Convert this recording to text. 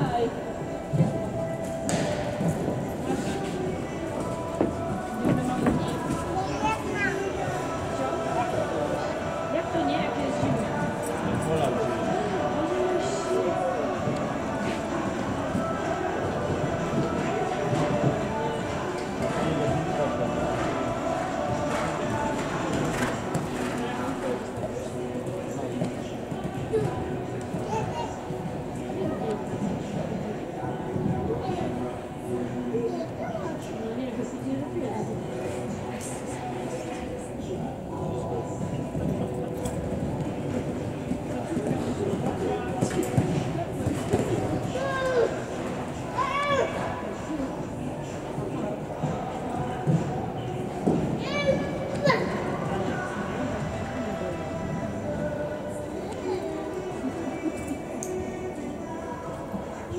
side.